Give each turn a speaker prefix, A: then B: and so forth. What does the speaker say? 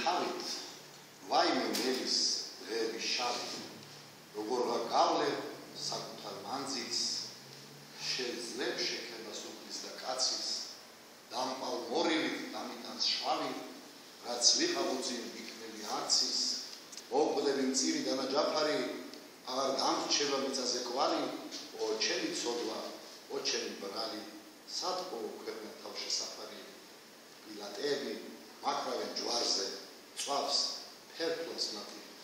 A: თავით ვაიმე მელის დღეები შავი როგორ გავლე საკუთარ მანძილს შეიძლება შექებას უფლის და კაცის დამპალ მორილით დამიტანს შვავი რაც ვიყავუძი იქნები არცის მოგვლები მწირი დანა ჯაფარი აღარ დამრჩება მიწაზე კვალი ო ჩემი ცოდვა ო ჩემი ბრალი სათქო ქვეყნა თავში საფარი პილატები მაკრავენ loves, helpless nothing.